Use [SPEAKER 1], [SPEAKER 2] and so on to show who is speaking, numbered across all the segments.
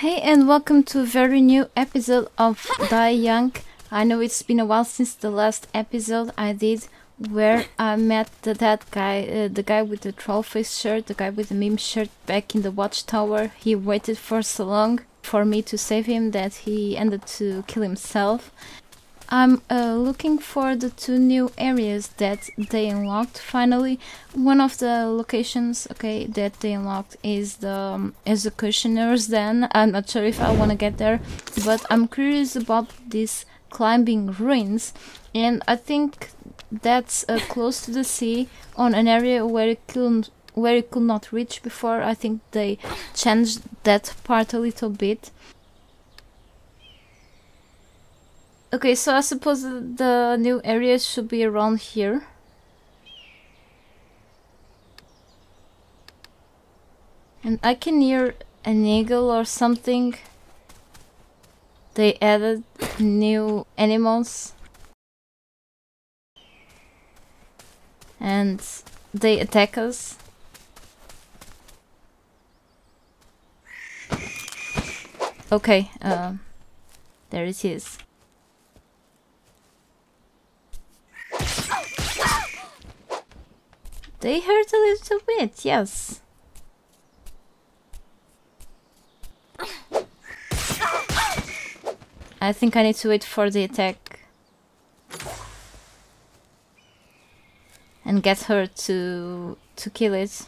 [SPEAKER 1] Hey and welcome to a very new episode of Die Young. I know it's been a while since the last episode I did where I met the, that guy, uh, the guy with the troll face shirt, the guy with the meme shirt back in the watchtower. He waited for so long for me to save him that he ended to kill himself. I'm uh, looking for the two new areas that they unlocked finally. One of the locations, okay, that they unlocked is the um, executioner's den. I'm not sure if I want to get there, but I'm curious about these climbing ruins, and I think that's uh, close to the sea on an area where it couldn't where it could not reach before. I think they changed that part a little bit. Okay, so I suppose the new areas should be around here. And I can hear an eagle or something. They added new animals. And they attack us. Okay, uh, there it is. They hurt a little bit, yes. I think I need to wait for the attack. And get her to to kill it.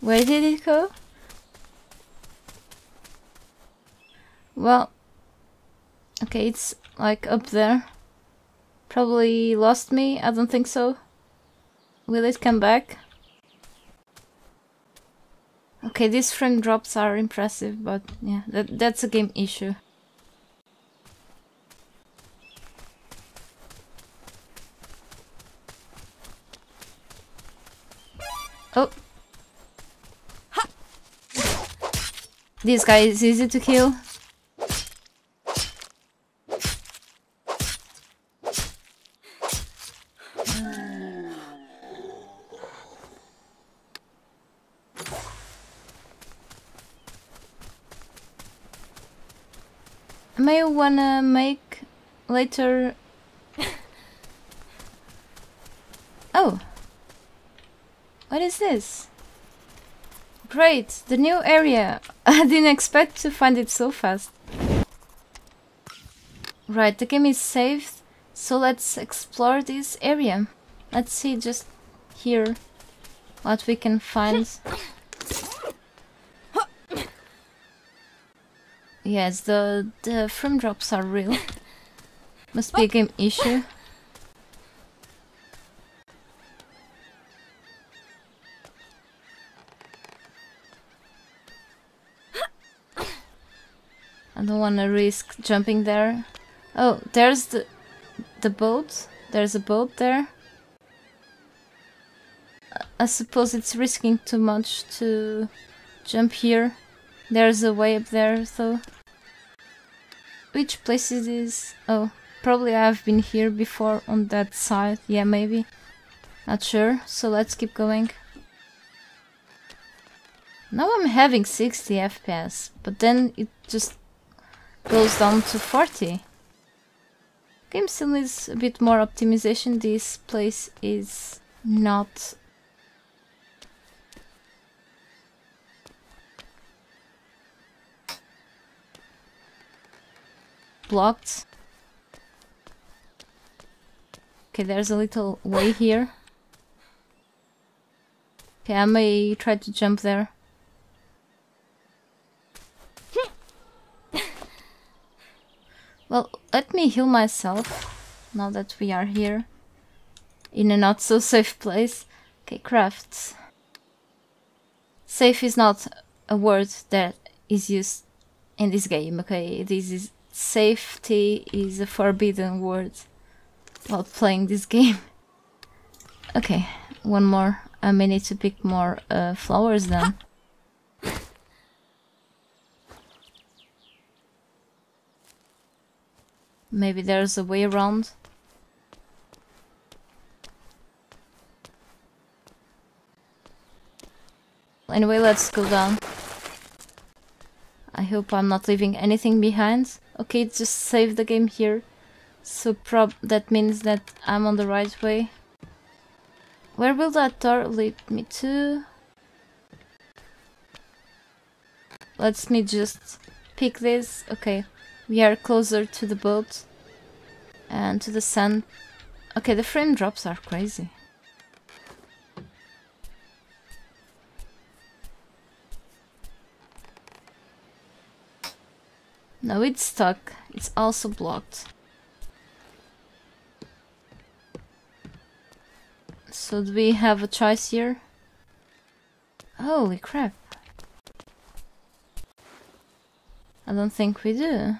[SPEAKER 1] Where did it go? Well, okay, it's like up there. Probably lost me, I don't think so. Will it come back? Okay, these frame drops are impressive, but yeah, that, that's a game issue. Oh! This guy is easy to kill. may wanna make later... oh! What is this? Great, the new area! I didn't expect to find it so fast. Right, the game is saved, so let's explore this area. Let's see just here what we can find. Yes, the, the frame drops are real. Must be a game issue. I don't want to risk jumping there. Oh, there's the the boat. There's a boat there. I suppose it's risking too much to jump here. There's a way up there, though. Which place is this? Oh, probably I've been here before on that side. Yeah, maybe. Not sure, so let's keep going. Now I'm having 60 FPS, but then it just goes down to 40. Game still needs a bit more optimization. This place is not blocked. Okay, there's a little way here. Okay, I may try to jump there. Well, let me heal myself, now that we are here. In a not so safe place. Okay, crafts. Safe is not a word that is used in this game, okay? This is safety is a forbidden word while playing this game. Okay, one more. I may need to pick more uh, flowers then. Maybe there's a way around. Anyway, let's go down. I hope I'm not leaving anything behind. Okay, just save the game here. So prob that means that I'm on the right way. Where will that door lead me to? Let's me just pick this. Okay, we are closer to the boat and to the sun. Okay, the frame drops are crazy. No, it's stuck. It's also blocked. So do we have a choice here? Holy crap. I don't think we do.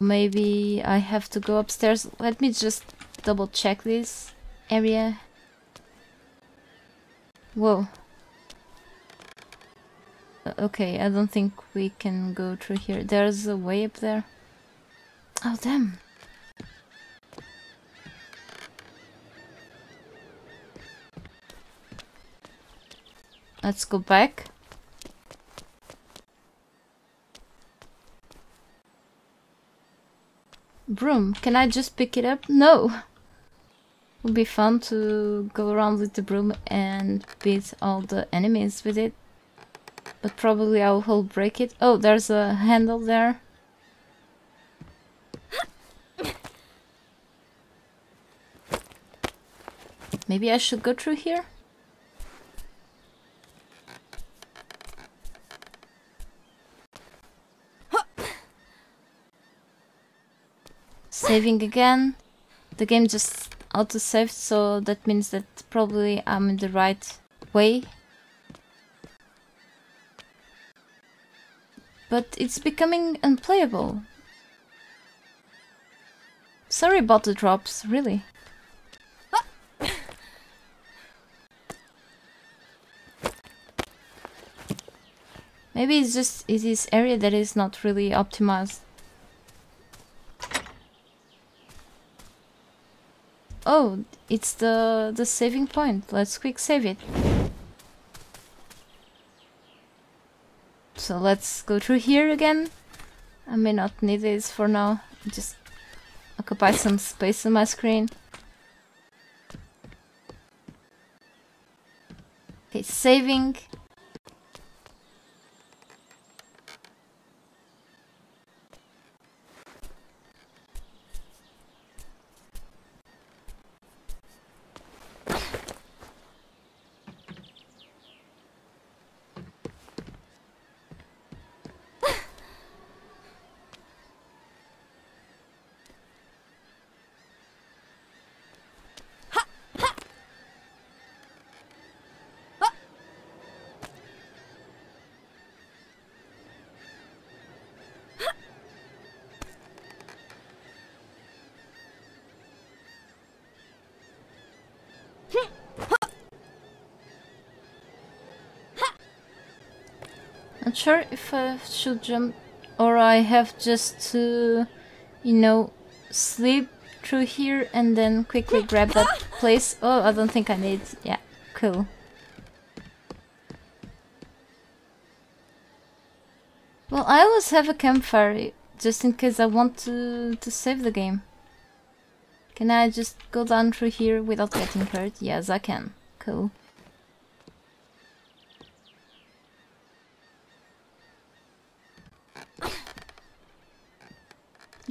[SPEAKER 1] Maybe I have to go upstairs. Let me just double check this area. Whoa. Uh, okay, I don't think we can go through here. There's a way up there. Oh, damn. Let's go back. Broom. Can I just pick it up? No. Would be fun to go around with the broom and beat all the enemies with it. But probably I will break it. Oh, there's a handle there. Maybe I should go through here? Saving again. The game just auto-saved, so that means that probably I'm in the right way. But it's becoming unplayable. Sorry about the drops, really. Maybe it's just it is area that is not really optimized. Oh, it's the the saving point. Let's quick save it. So let's go through here again. I may not need this for now. Just occupy some space on my screen. Okay, saving. Not sure if I should jump or I have just to, you know, sleep through here and then quickly grab that place. Oh, I don't think I need. Yeah, cool. Well, I always have a campfire just in case I want to, to save the game. Can I just go down through here without getting hurt? Yes, I can. Cool.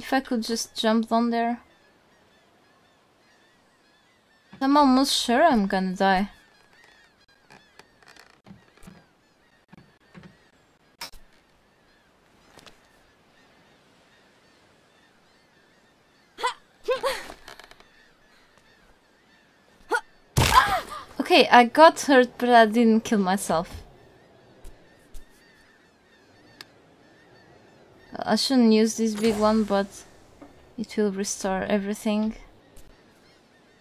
[SPEAKER 1] If I could just jump down there. I'm almost sure I'm gonna die. Okay, I got hurt, but I didn't kill myself. I shouldn't use this big one, but it will restore everything.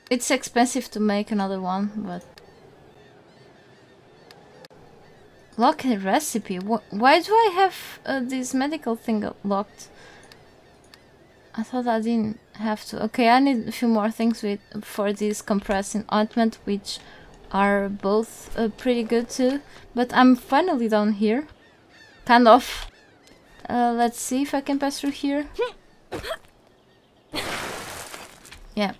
[SPEAKER 1] It's expensive to make another one, but... Lock a recipe? Why do I have uh, this medical thing locked? I thought I didn't have to. Okay, I need a few more things with for this compressing ointment, which are both uh, pretty good too. But I'm finally down here, kind of. Uh, let's see if I can pass through here. Yeah.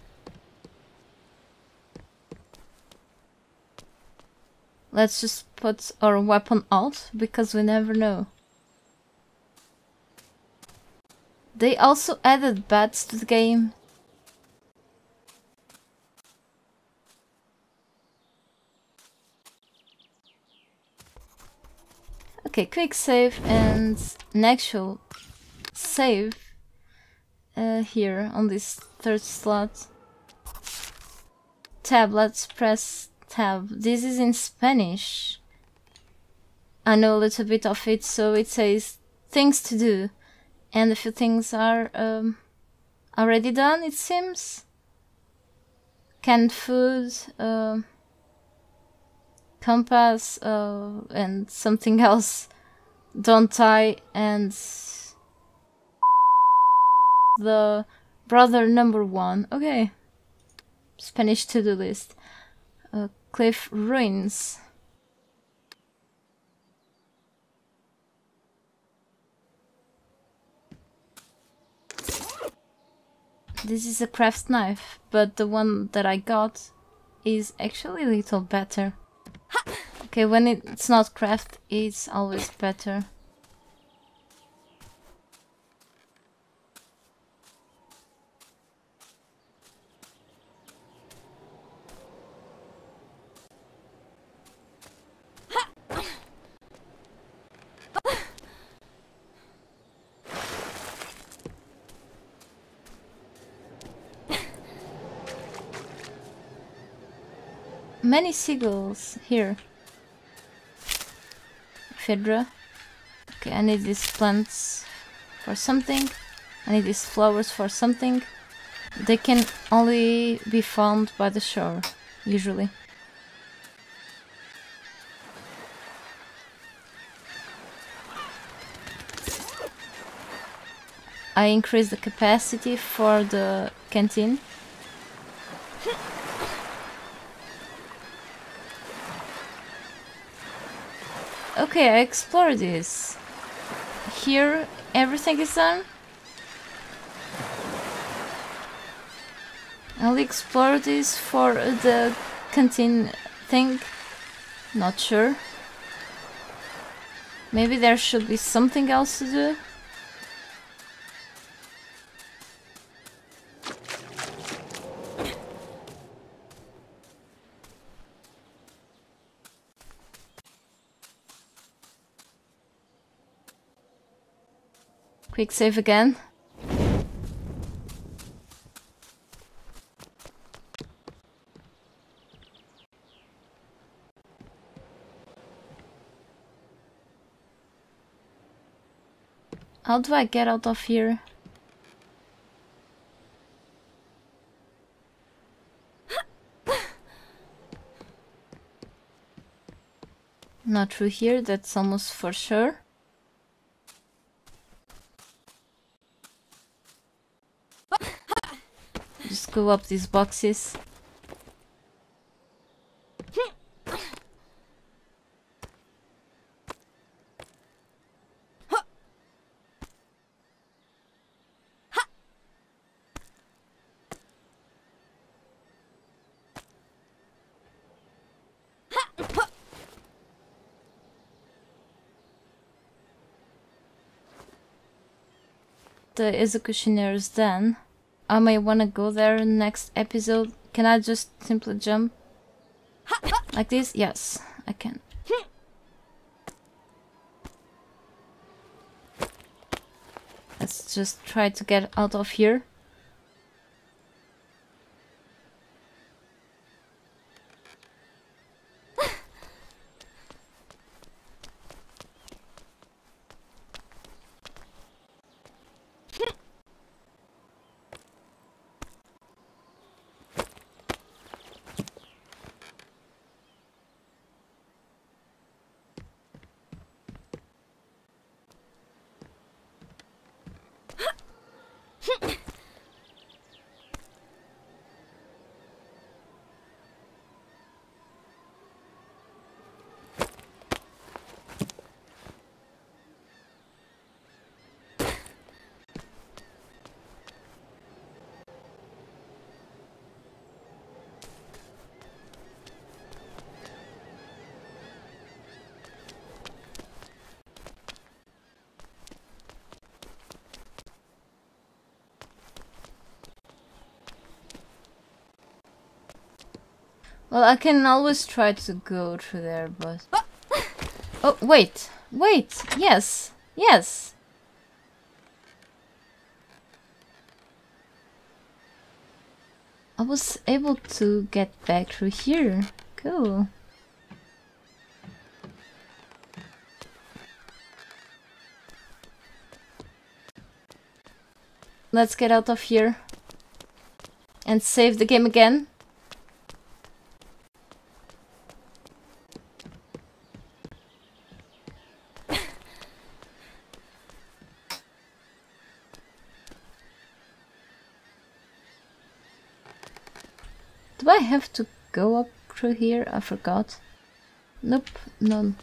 [SPEAKER 1] Let's just put our weapon out because we never know. They also added bats to the game. Okay, quick save and an actual save uh, here on this third slot. Tab, let's press tab. This is in Spanish. I know a little bit of it, so it says things to do. And a few things are um, already done, it seems. Canned food, uh, compass, uh, and something else. Don't tie, and the brother number one. Okay. Spanish to-do list. Uh, cliff ruins. This is a craft knife, but the one that I got is actually a little better. Okay, when it's not craft, it's always better. many seagulls here. Phaedra. Okay, I need these plants for something. I need these flowers for something. They can only be found by the shore, usually. I increase the capacity for the canteen. Okay, I explore this. Here, everything is done. I'll explore this for the canteen thing. Not sure. Maybe there should be something else to do. Quick save again. How do I get out of here? Not through here, that's almost for sure. Go up these boxes. the executioner's den. I may wanna go there next episode. Can I just simply jump? Like this? Yes, I can. Let's just try to get out of here. Well, I can always try to go through there, but... Oh, wait! Wait! Yes! Yes! I was able to get back through here. Cool. Let's get out of here. And save the game again. Do I have to go up through here? I forgot. Nope, none.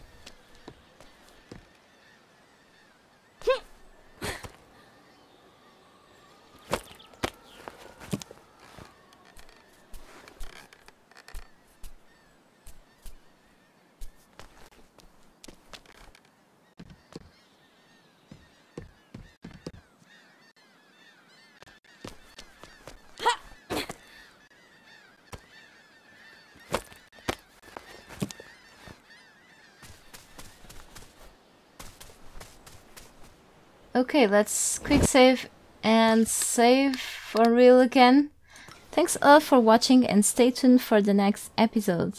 [SPEAKER 1] Okay, let's quick save and save for real again. Thanks all for watching and stay tuned for the next episode.